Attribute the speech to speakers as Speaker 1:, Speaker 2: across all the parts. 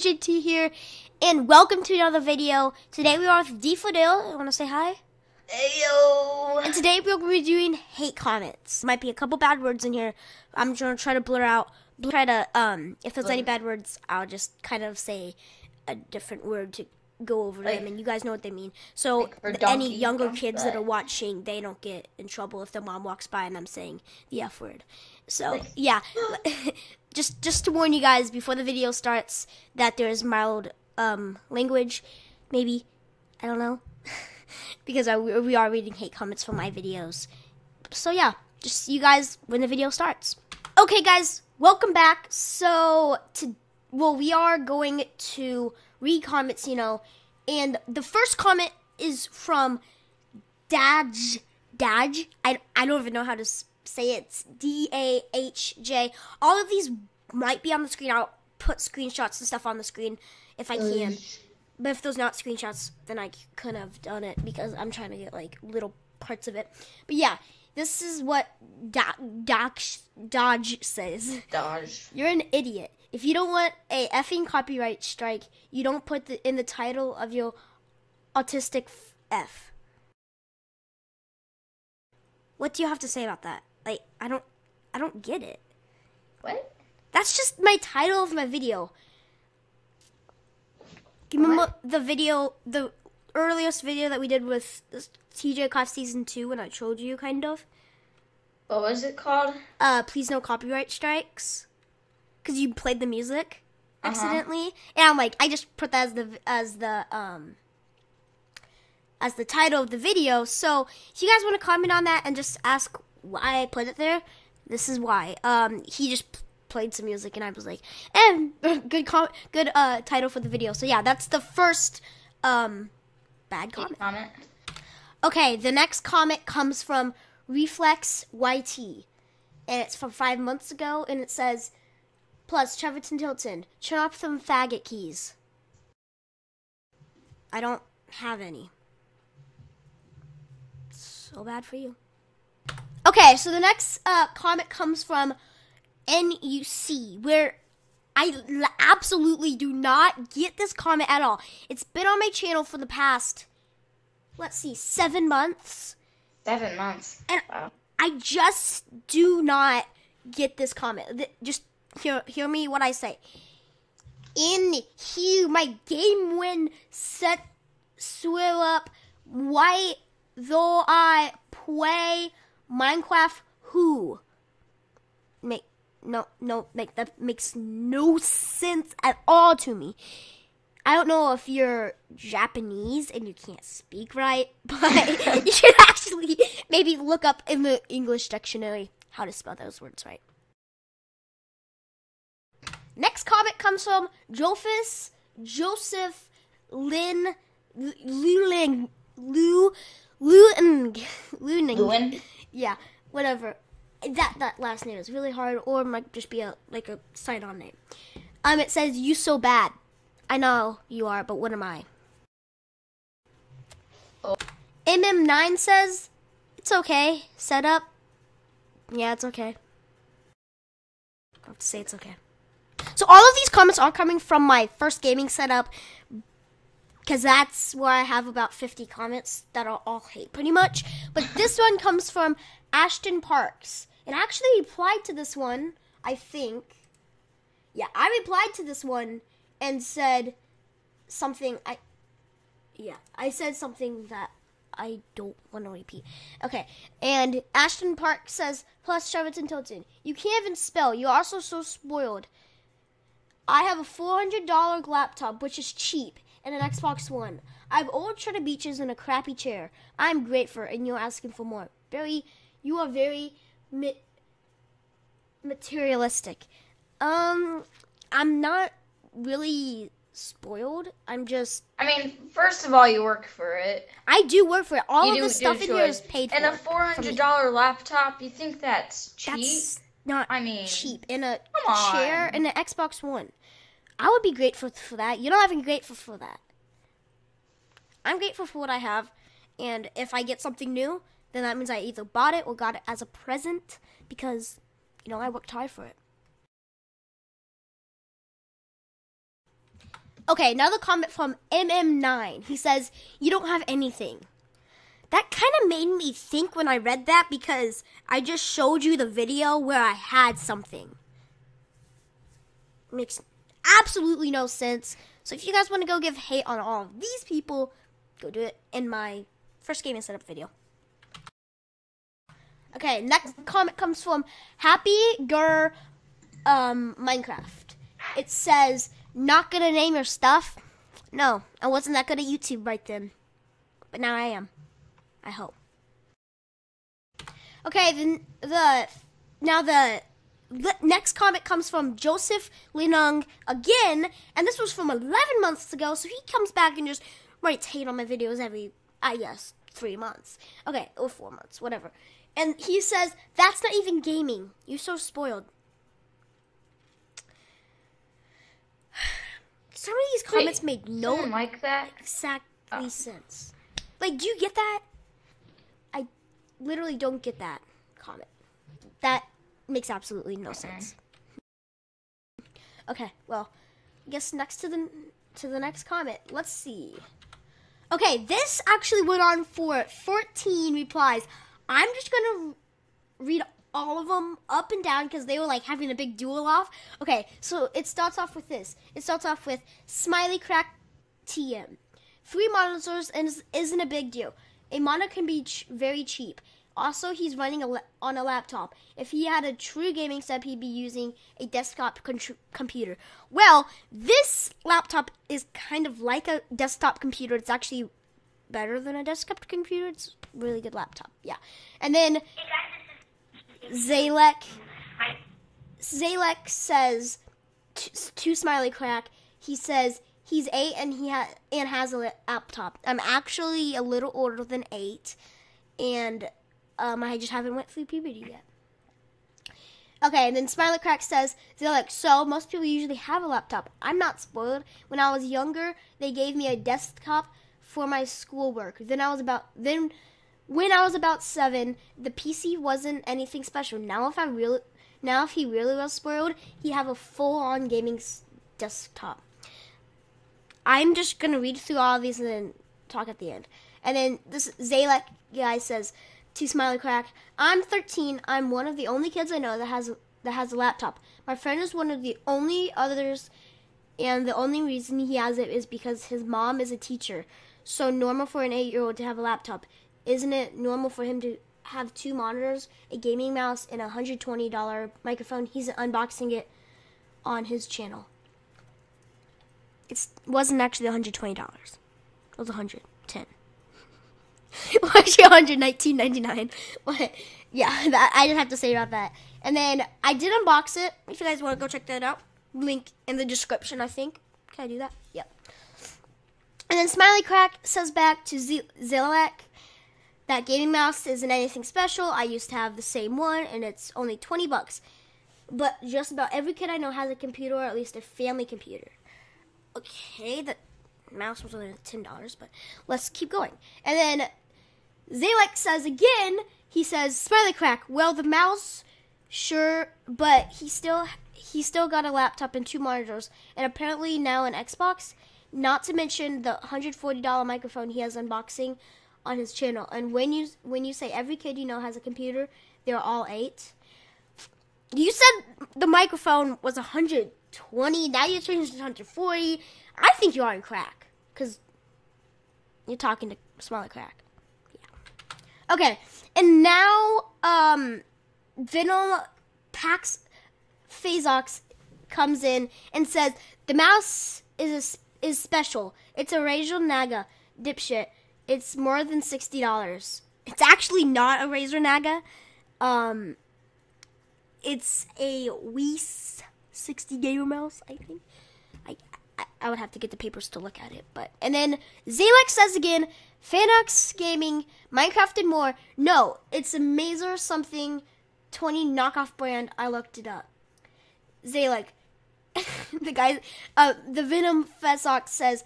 Speaker 1: TJT here, and welcome to another video. Today we are with D Fadil. Want to say hi?
Speaker 2: Ayo.
Speaker 1: And today we're going to be doing hate comments. Might be a couple bad words in here. I'm going to try to blur out. Try to um, if there's any bad words, I'll just kind of say a different word to go over
Speaker 2: Like-
Speaker 1: them, and you guys know what they mean. So
Speaker 2: like
Speaker 1: any younger kids that are watching, they don't get in trouble if their mom walks by and I'm saying the f word. So
Speaker 2: Like-
Speaker 1: yeah, just just to warn you guys before the video starts that there is mild um, language, maybe I don't know, because I, we are reading hate comments from my videos. So yeah, just see you guys when the video starts. Okay, guys, welcome back. So to well, we are going to read comments, you know, and the first comment is from Daj Daj. I I don't even know how to say it. It's D A H J. All of these might be on the screen. I'll put screenshots and stuff on the screen if I oh, can. But if those not screenshots, then I couldn't have done it because I'm trying to get like little parts of it. But yeah, this is what Do- Doc Dodge says.
Speaker 2: Dodge.
Speaker 1: You're an idiot. If you don't want a effing copyright strike, you don't put the, in the title of your autistic f-. What do you have to say about that? Like, I don't, I don't get it.
Speaker 2: What?
Speaker 1: That's just my title of my video. Remember the video, the earliest video that we did with TJ Craft Season 2 when I showed you, kind of?
Speaker 2: What was it called?
Speaker 1: Uh, please no copyright strikes. Because you played the music
Speaker 2: Uh-huh.
Speaker 1: accidentally. And I'm like, I just put that as the, as the, um, as the title of the video. So if you guys want to comment on that and just ask why I put it there, this is why. Um, he just p- played some music and I was like, and good com- good uh title for the video. So yeah, that's the first um bad comment.
Speaker 2: Comment.
Speaker 1: Okay, the next comment comes from Reflex YT, and it's from five months ago, and it says, "Plus, Treverton Tilton, turn off some faggot keys." I don't have any. So bad for you. Okay, so the next uh, comment comes from NUC, where I l- absolutely do not get this comment at all. It's been on my channel for the past, let's see, seven months.
Speaker 2: Seven months.
Speaker 1: And
Speaker 2: Wow.
Speaker 1: I just do not get this comment. Just hear hear me what I say. In here, my game win set swell up. Why though I play Minecraft? Who make no no make that makes no sense at all to me. I don't know if you're Japanese and you can't speak right, but you should actually maybe look up in the English dictionary how to spell those words right. Next comment comes from Jofus Joseph Lin Luling Lu Luning.
Speaker 2: Lewin.
Speaker 1: Yeah, whatever. That that last name is really hard, or might just be a like a sign-on name. Um, it says you so bad. I know you are, but what am I?
Speaker 2: Oh.
Speaker 1: MM9 says it's okay. Set up. Yeah, it's okay. I have to say it's okay. So all of these comments are coming from my first gaming setup because that's where I have about 50 comments that are all hate pretty much. But this one comes from Ashton Parks. And I actually replied to this one, I think. Yeah, I replied to this one and said something I Yeah, I said something that I don't want to repeat. Okay, and Ashton Park says, plus Treverton Tilton, you can't even spell. You're also so spoiled. I have a $400 laptop, which is cheap, and an Xbox One. I have old Cheddar Beaches and a crappy chair. I'm grateful, and you're asking for more. Very, you are very ma- materialistic. Um, I'm not really spoiled. I'm just,
Speaker 2: I mean, first of all, you work for it.
Speaker 1: I do work for it. All
Speaker 2: you
Speaker 1: of
Speaker 2: do
Speaker 1: the stuff in here
Speaker 2: chores.
Speaker 1: paid
Speaker 2: And
Speaker 1: for.
Speaker 2: And a four hundred dollar laptop. You think that's cheap?
Speaker 1: That's not
Speaker 2: I mean,
Speaker 1: cheap. In a chair and an Xbox One. I would be grateful for that. You're not even grateful for that. I'm grateful for what I have, and if I get something new, then that means I either bought it or got it as a present because, you know, I worked hard for it. Okay, another comment from MM9. He says, You don't have anything. That kind of made me think when I read that because I just showed you the video where I had something. Makes absolutely no sense. So if you guys want to go give hate on all of these people, go do it in my first gaming setup video. Okay, next comment comes from Happy Gur um, Minecraft. It says, "Not gonna name your stuff." No, I wasn't that good at YouTube right then, but now I am. I hope. Okay, then the now the, the next comment comes from Joseph Linung again, and this was from 11 months ago. So he comes back and just writes hate on my videos every, I guess, three months. Okay, or four months, whatever. And he says that's not even gaming. You're so spoiled. Some of these comments make no
Speaker 2: like that?
Speaker 1: exactly
Speaker 2: Oh.
Speaker 1: sense. Like, do you get that? Literally don't get that comment. That makes absolutely no sense. Okay, well, I guess next to the to the next comment. Let's see. Okay, this actually went on for 14 replies. I'm just gonna read all of them up and down because they were like having a big duel off. Okay, so it starts off with this. It starts off with Smiley Crack TM. Three monitors and is- isn't a big deal. A monitor can be ch- very cheap. Also, he's running a on a laptop. If he had a true gaming setup, he'd be using a desktop computer. Well, this laptop is kind of like a desktop computer. It's actually better than a desktop computer. It's a really good laptop. Yeah. And then Zalek Zalek says to, to Smiley Crack, he says he's eight and he ha- and has a laptop. I'm actually a little older than eight, and um, I just haven't went through puberty yet. Okay, and then Smiley Crack says Zalek. So most people usually have a laptop. I'm not spoiled. When I was younger, they gave me a desktop for my schoolwork. Then I was about then. When I was about seven, the PC wasn't anything special. Now, if I really, now if he really was spoiled, he have a full-on gaming s- desktop. I'm just gonna read through all of these and then talk at the end. And then this Zalek guy says to Smiley Crack, "I'm 13. I'm one of the only kids I know that has that has a laptop. My friend is one of the only others, and the only reason he has it is because his mom is a teacher. So normal for an eight-year-old to have a laptop, isn't it? Normal for him to have two monitors, a gaming mouse, and a hundred twenty dollar microphone. He's unboxing it on his channel." It wasn't actually one hundred twenty dollars. It was one hundred ten. well, actually, one hundred nineteen ninety nine. But yeah, that I just have to say about that. And then I did unbox it. If you guys want to go check that out, link in the description. I think. Can I do that? Yep. And then Smiley Crack says back to Z- that gaming mouse isn't anything special. I used to have the same one, and it's only twenty bucks. But just about every kid I know has a computer, or at least a family computer okay, the mouse was only ten dollars, but let's keep going. And then Zalek says again, he says, Smiley Crack, well the mouse sure but he still he still got a laptop and two monitors and apparently now an Xbox. Not to mention the hundred forty dollar microphone he has unboxing on his channel. And when you when you say every kid you know has a computer, they're all eight. You said the microphone was 120. Now you changed it to 140. I think you are in crack because you're talking to smaller Crack. Yeah. Okay, and now um, Venom Pax Phasox comes in and says the mouse is a, is special. It's a Razer Naga dipshit. It's more than sixty dollars. It's actually not a Razer Naga. Um, it's a Weiss 60 gamer mouse, I think. I, I I would have to get the papers to look at it, but and then Zalek says again, Fanox Gaming, Minecraft and more. No, it's a Mazer something 20 knockoff brand. I looked it up. Zalek, the guy, uh, the Venom Fesox says,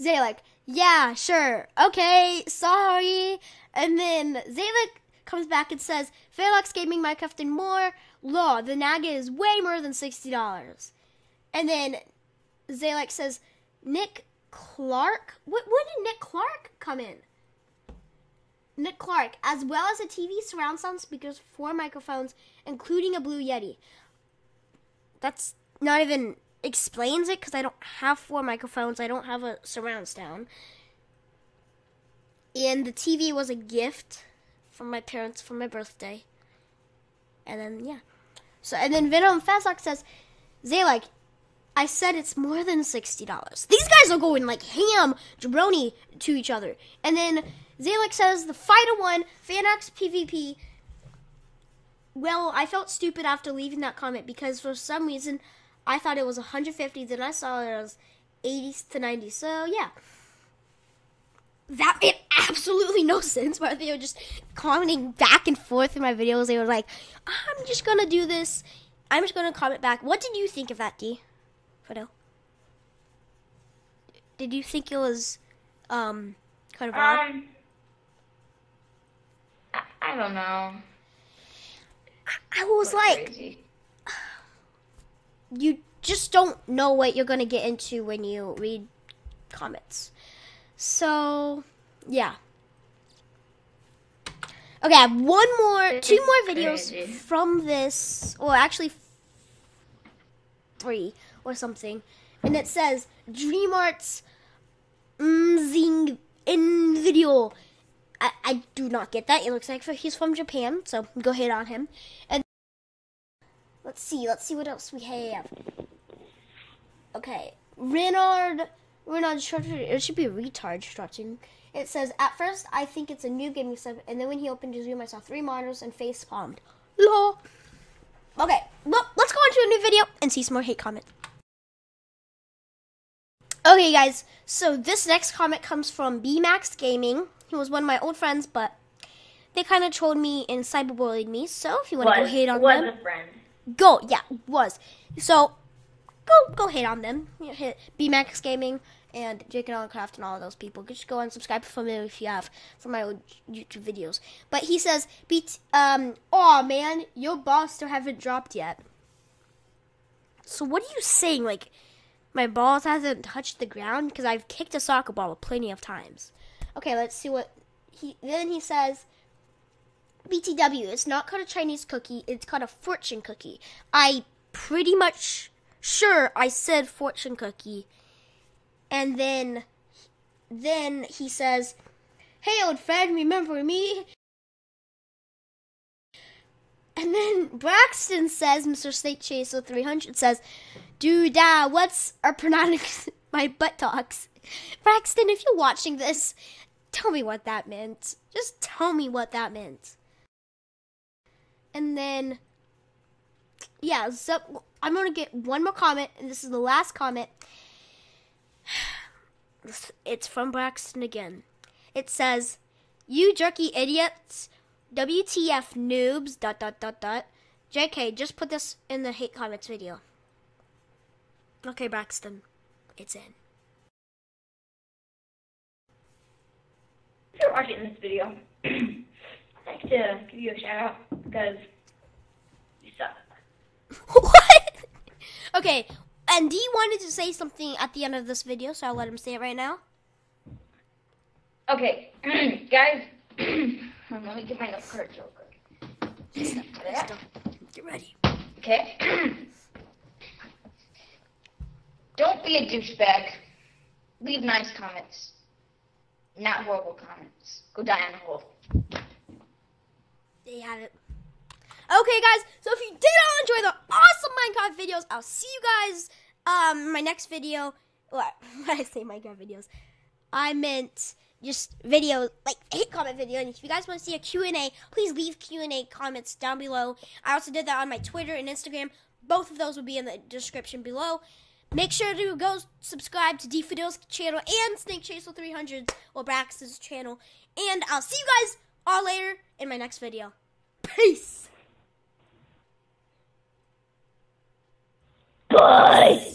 Speaker 1: Zalek, yeah, sure, okay, sorry. And then Zalek comes back and says, Fairlox Gaming, Minecraft, and more. Law, the Naga is way more than $60. And then Zalek says, Nick Clark. What? When did Nick Clark come in? Nick Clark, as well as a TV surround sound speakers, four microphones, including a Blue Yeti. That's not even explains it because I don't have four microphones. I don't have a surround sound. And the TV was a gift from my parents for my birthday. And then yeah. So and then Venom Fastlock says, Zalek, I said it's more than sixty dollars. These guys are going like ham jabroni to each other. And then Zalek says the fighter one, Fanax PvP. Well, I felt stupid after leaving that comment because for some reason I thought it was 150, then I saw it was 80 to 90. So yeah. That made absolutely no sense. Where they were just commenting back and forth in my videos. They were like, "I'm just gonna do this. I'm just gonna comment back." What did you think of that, D? Photo. Did you think it was um kind of odd?
Speaker 2: Um, I, I don't know.
Speaker 1: I was like,
Speaker 2: Crazy.
Speaker 1: you just don't know what you're gonna get into when you read comments. So, yeah. Okay, I have one more,
Speaker 2: This
Speaker 1: two more videos
Speaker 2: crazy.
Speaker 1: from this, or actually three or something, and it says DreamArts Mzing in video. I, I do not get that. It looks like he's from Japan, so go hit on him. And let's see, let's see what else we have. Okay, Renard, Renard Structure. It should be retard stretching. It says, at first I think it's a new gaming setup, and then when he opened his room, I saw three monitors and face palmed. Lol. Okay, well, let's go into a new video and see some more hate comments. Okay, guys, so this next comment comes from BMax Gaming. He was one of my old friends, but they kind of trolled me and cyberbullied me. So if you want to go hate on
Speaker 2: was
Speaker 1: them,
Speaker 2: a friend.
Speaker 1: go yeah was so go go hate on them you know, hit bmax gaming and jake and craft and all those people just go and subscribe for me if you have for my old youtube videos but he says beat um oh man your balls still haven't dropped yet so what are you saying like my balls hasn't touched the ground because i've kicked a soccer ball plenty of times okay let's see what he then he says BTW. It's not called a Chinese cookie. It's called a fortune cookie. I pretty much sure I said fortune cookie. And then then he says, "Hey old friend, remember me?" And then Braxton says, Mr. Snake Chaser 300 says, Dude, uh, what's our pronounce my butt talks? Braxton, if you're watching this, tell me what that meant. Just tell me what that meant. And then, yeah, so I'm gonna get one more comment, and this is the last comment. It's from Braxton again. It says, "You jerky idiots, WTF noobs." Dot dot dot dot. JK, just put this in the hate comments video. Okay, Braxton, it's in.
Speaker 2: If you're watching this video, I'd like to give you a shout out because you suck.
Speaker 1: what? Okay, and D wanted to say something at the end of this video, so I'll let him say it right now.
Speaker 2: Okay, guys, let me get my note cards real quick.
Speaker 1: Get ready.
Speaker 2: Okay. Don't be a douchebag. Leave nice comments. Not horrible comments. Go die in a hole.
Speaker 1: They had it. Okay, guys. So if you did all enjoy the awesome Minecraft videos, I'll see you guys um in my next video. What? When I say Minecraft videos, I meant just video like hate comment video. And if you guys want to see a Q&A, please leave Q&A comments down below. I also did that on my Twitter and Instagram. Both of those will be in the description below. Make sure to go subscribe to DFidel's channel and Snake Chaser 300 or Braxton's channel. And I'll see you guys all later in my next video. Peace.
Speaker 2: Bye.